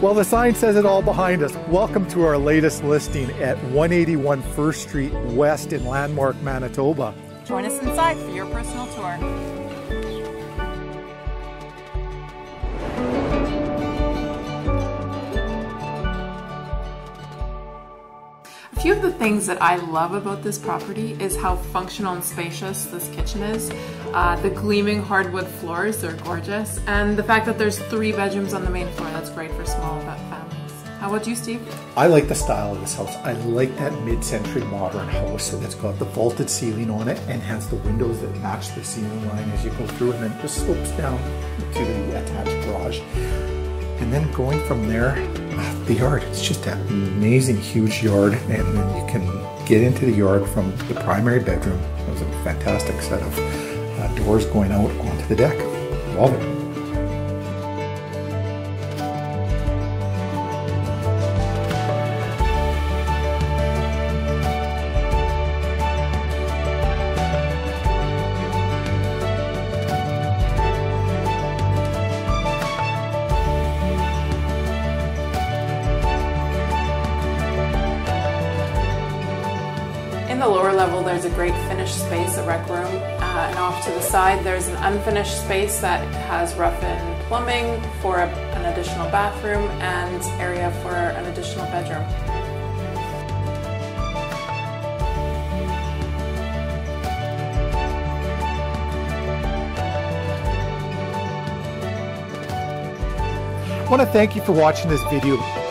Well, the sign says it all behind us. Welcome to our latest listing at 181 First Street West in Landmark, Manitoba. Join us inside for your personal tour. Few of the things that I love about this property is how functional and spacious this kitchen is. Uh, the gleaming hardwood floors, they're gorgeous. And the fact that there's three bedrooms on the main floor, that's great for small families. How about you, Steve? I like the style of this house. I like that mid-century modern house that's got the vaulted ceiling on it and has the windows that match the ceiling line as you go through and then just slopes down to the attached garage. And then going from there, the yard. It's just an amazing huge yard and then you can get into the yard from the primary bedroom. There's a fantastic set of uh, doors going out onto the deck. Love it. In the lower level, there's a great finished space, a rec room, uh, and off to the side, there's an unfinished space that has rough-in plumbing for a, an additional bathroom and area for an additional bedroom. I want to thank you for watching this video.